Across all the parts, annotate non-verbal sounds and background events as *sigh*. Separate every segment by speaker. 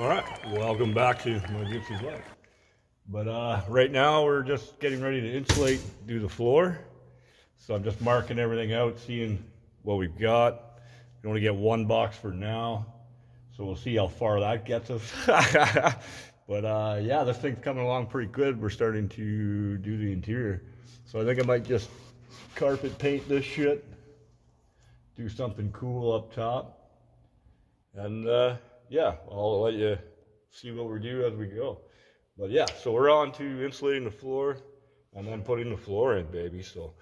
Speaker 1: All right, welcome back to my Gypsy's Life. But uh, right now we're just getting ready to insulate, do the floor. So I'm just marking everything out, seeing what we've got. We only get one box for now, so we'll see how far that gets us. *laughs* but uh, yeah, this thing's coming along pretty good. We're starting to do the interior. So I think I might just carpet paint this shit, do something cool up top. And uh, yeah, I'll let you see what we do as we go. But yeah, so we're on to insulating the floor and then putting the floor in, baby. So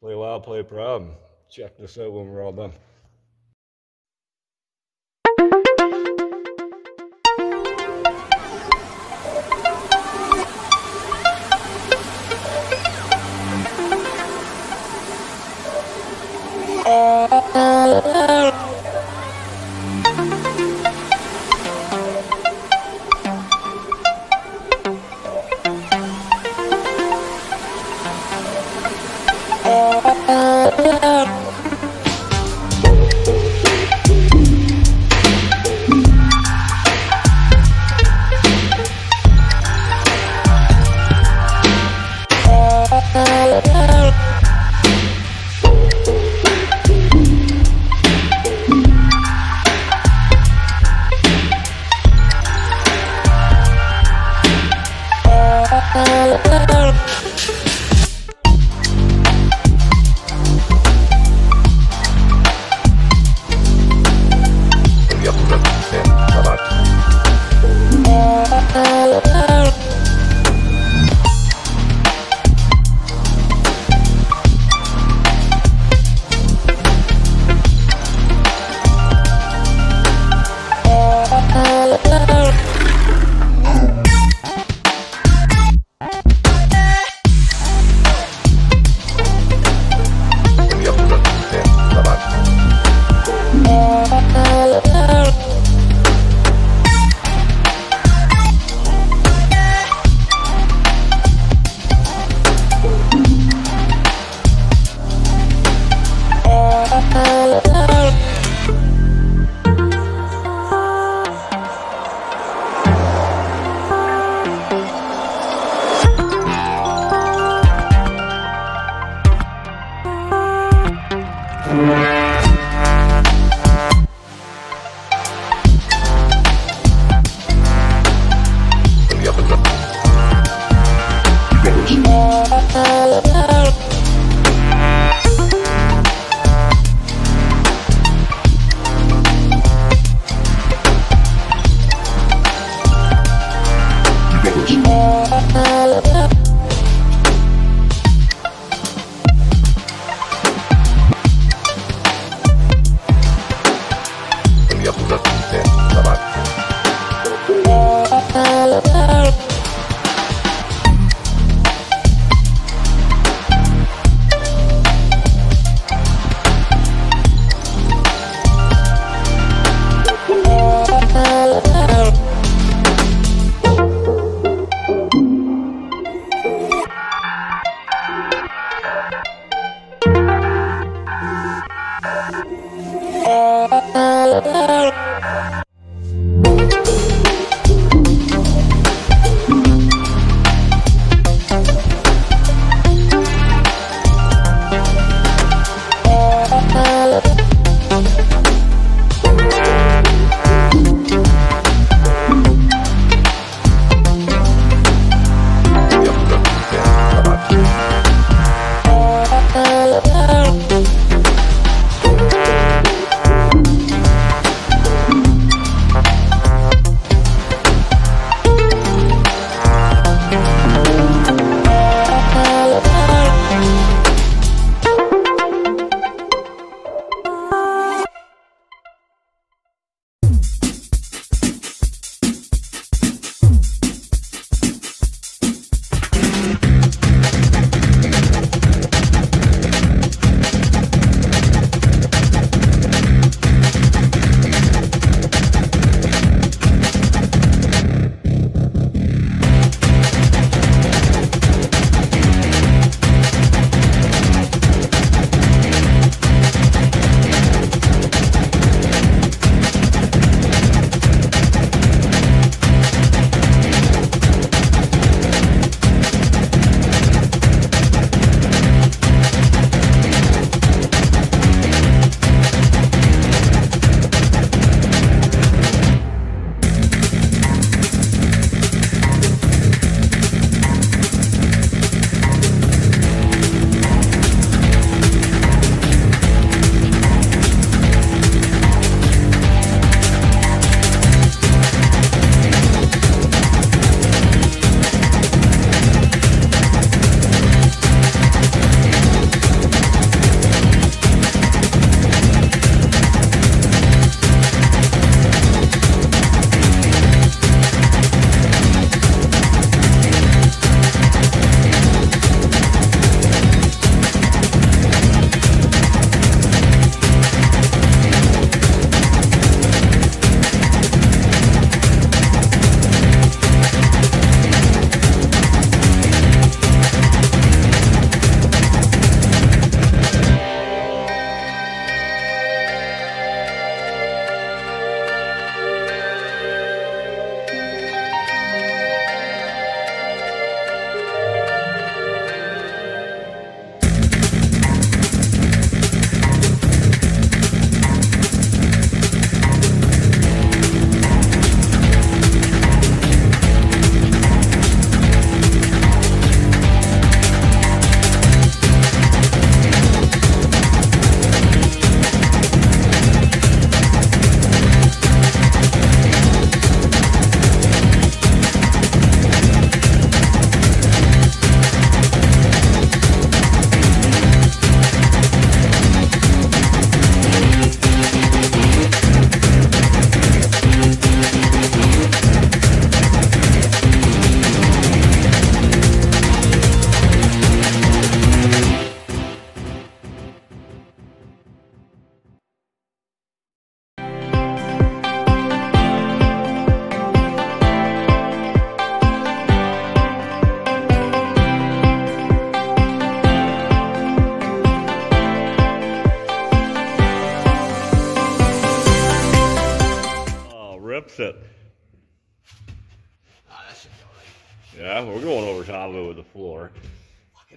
Speaker 1: play loud, play proud. Check this out when we're all done. Uh, uh, uh.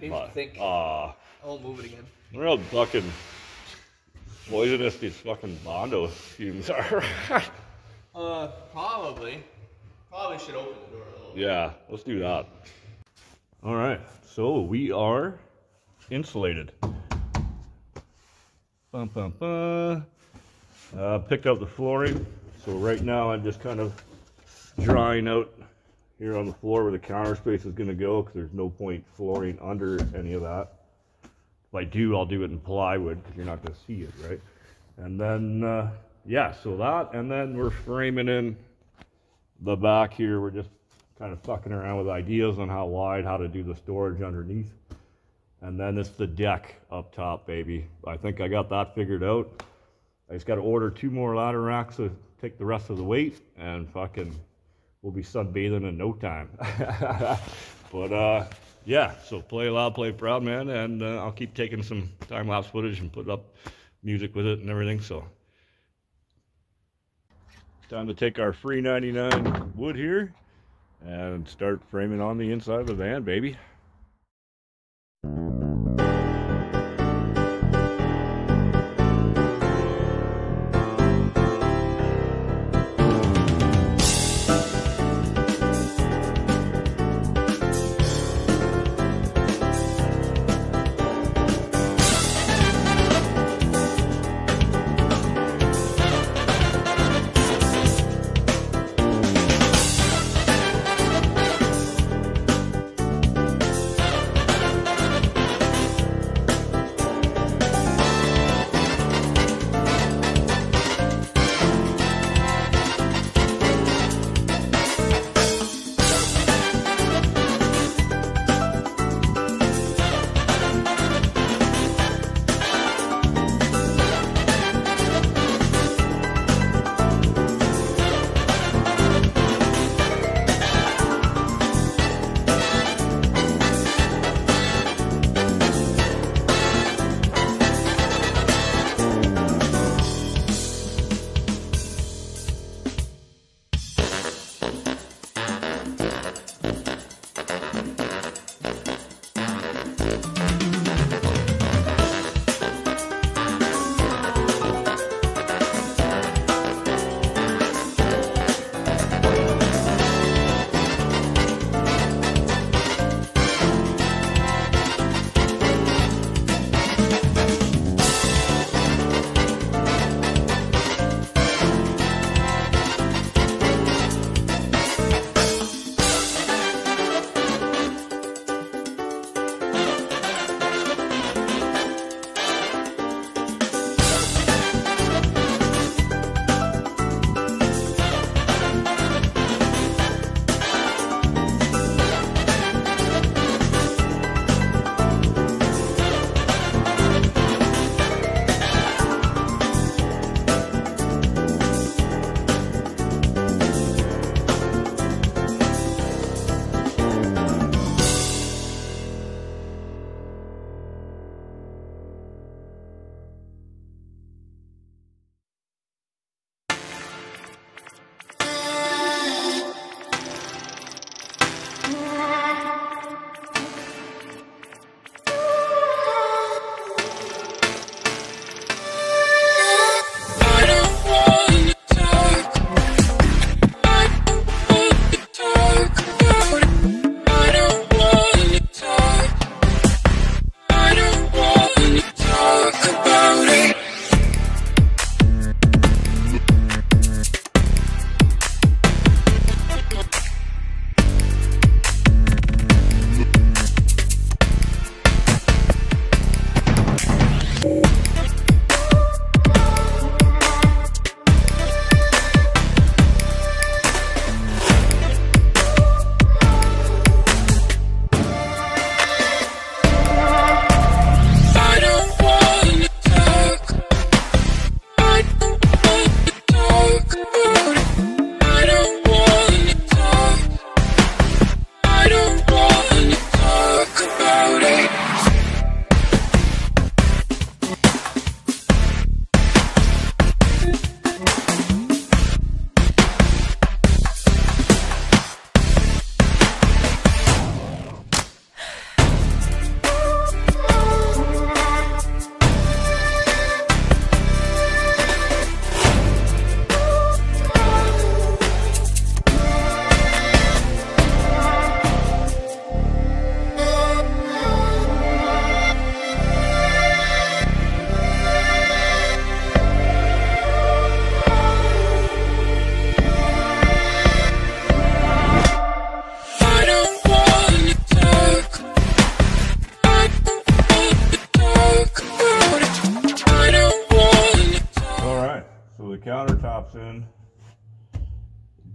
Speaker 2: Fuck, I didn't even
Speaker 1: But,
Speaker 2: think.
Speaker 1: uh,
Speaker 2: I won't move it again.
Speaker 1: real fucking poisonous these fucking Bondo fumes are. *laughs*
Speaker 2: Uh, probably. Probably should open the door a little.
Speaker 1: yeah, let's do that. All right, so we are insulated. Bum, bum, bum. Uh, picked up the flooring. So right now I'm just kind of drying out here on the floor where the counter space is going to go because there's no point flooring under any of that. If I do, I'll do it in plywood because you're not going to see it, right? And then, uh, yeah, so that, and then we're framing in the back here. We're just kind of fucking around with ideas on how wide, how to do the storage underneath. And then it's the deck up top, baby. I think I got that figured out. I just got to order two more ladder racks to take the rest of the weight, and fucking, we'll be sunbathing in no time. *laughs* but uh, yeah, so play loud, play proud, man, and uh, I'll keep taking some time lapse footage and put up music with it and everything. So time to take our free 99 wood here and start framing on the inside of the van, baby.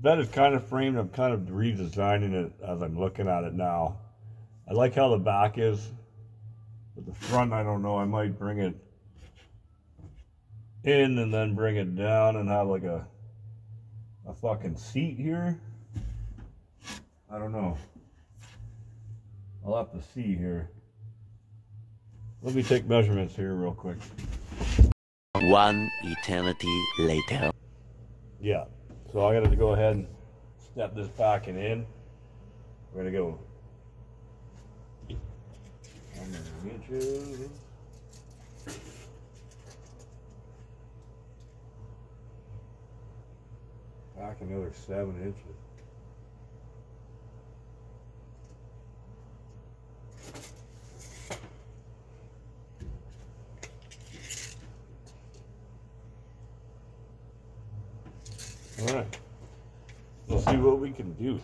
Speaker 1: Bed is kind of framed. I'm kind of redesigning it as I'm looking at it now. I like how the back is, but the front, I don't know. I might bring it in and then bring it down and have like a a fucking seat here. I don't know. I'll have to see here. Let me take measurements here real quick.
Speaker 3: One eternity later.
Speaker 1: Yeah. So I gotta go ahead and step this back and in. We're gonna go 100 inches. Back another seven inches. All right. We'll see what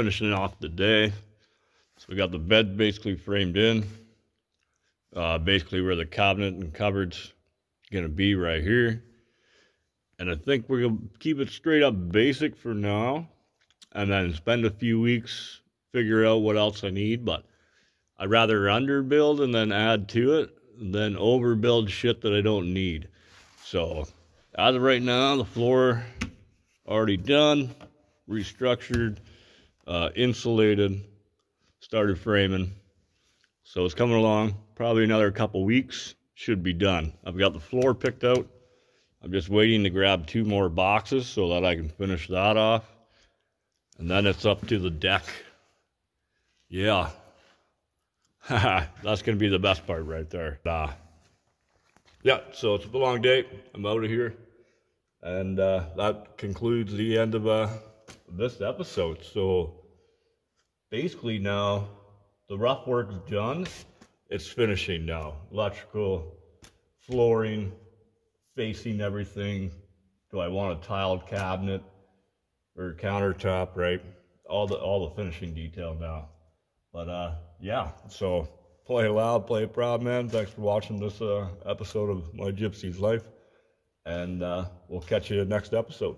Speaker 1: finishing off the day. So we got the bed basically framed in. Uh, basically where the cabinet and cupboards gonna be right here. And I think we're gonna keep it straight up basic for now, and then spend a few weeks figure out what else I need. But I'd rather underbuild and then add to it than overbuild shit that I don't need. So as of right now, the floor already done, restructured, uh, insulated, started framing. So it's coming along. Probably another couple weeks should be done. I've got the floor picked out. I'm just waiting to grab two more boxes so that I can finish that off. And then it's up to the deck. Yeah. *laughs* That's going to be the best part right there. Uh, yeah, so it's a long day. I'm out of here. And uh, that concludes the end of uh, this episode. So basically now the rough work's done. It's finishing now. Electrical, flooring, facing everything. Do I want a tiled cabinet or countertop, right? All the all the finishing detail now. But uh yeah, so play loud, play proud, man. Thanks for watching this uh, episode of My Gypsy's Life. And uh, we'll catch you next episode.